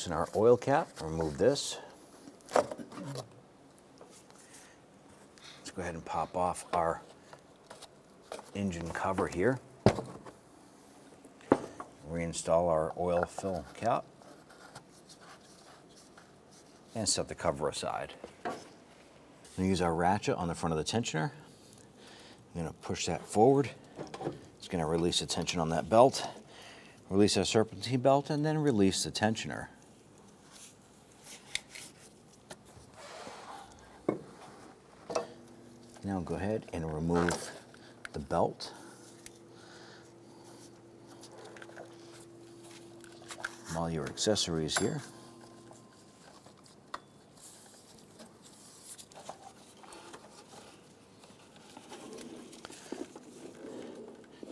loosen our oil cap, remove this. Let's go ahead and pop off our engine cover here. Reinstall our oil fill cap and set the cover aside. I'm use our ratchet on the front of the tensioner. I'm gonna push that forward. It's gonna release the tension on that belt, release our serpentine belt, and then release the tensioner. Now go ahead and remove the belt. All your accessories here.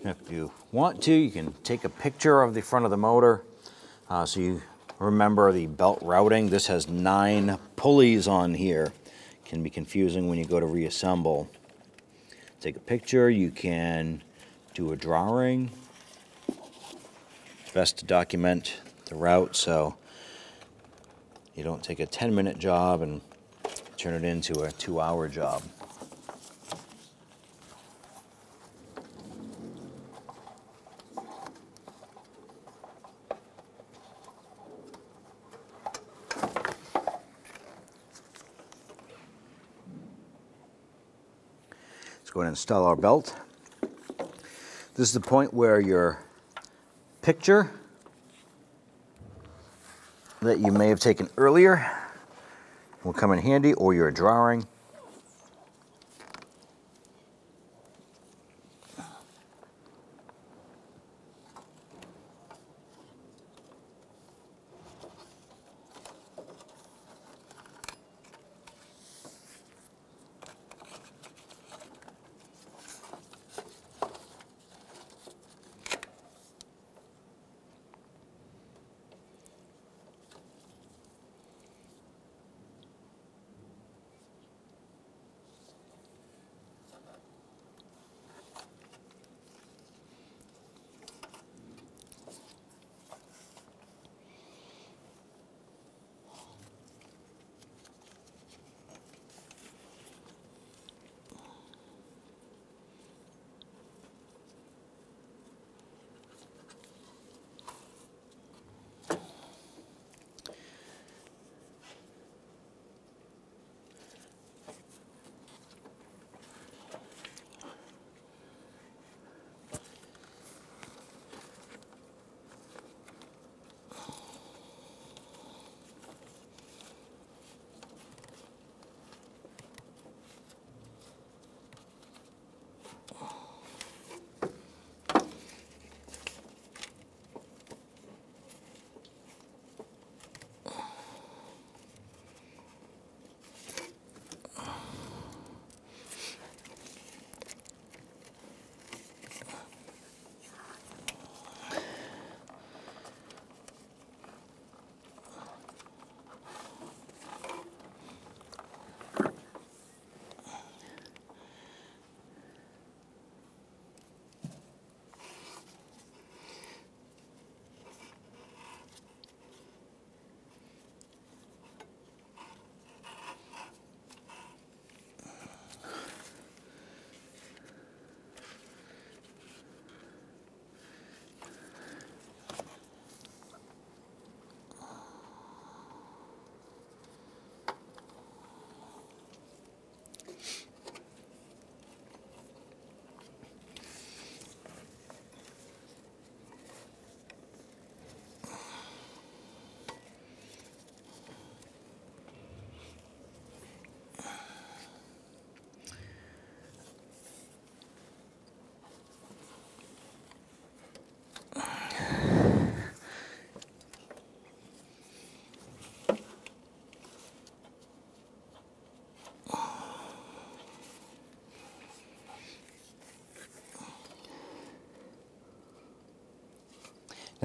If you want to, you can take a picture of the front of the motor uh, so you remember the belt routing. This has nine pulleys on here. Can be confusing when you go to reassemble. Take a picture, you can do a drawing. It's best to document the route so you don't take a 10 minute job and turn it into a two hour job. Let's go and install our belt. This is the point where your picture that you may have taken earlier will come in handy or your drawing.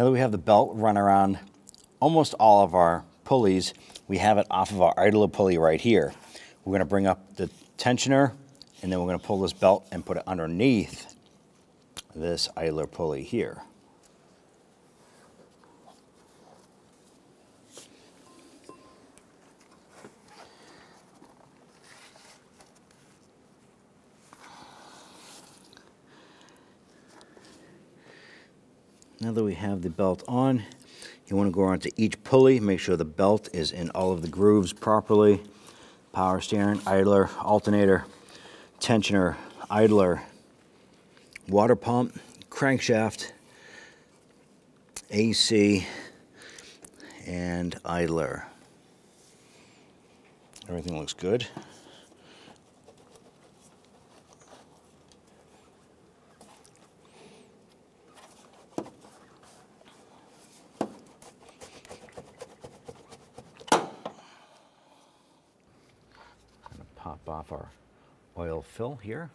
Now that we have the belt run around almost all of our pulleys, we have it off of our idler pulley right here. We're going to bring up the tensioner and then we're going to pull this belt and put it underneath this idler pulley here. Now that we have the belt on, you want to go onto each pulley, make sure the belt is in all of the grooves properly. Power steering, idler, alternator, tensioner, idler, water pump, crankshaft, AC, and idler. Everything looks good. Pop off our oil fill here.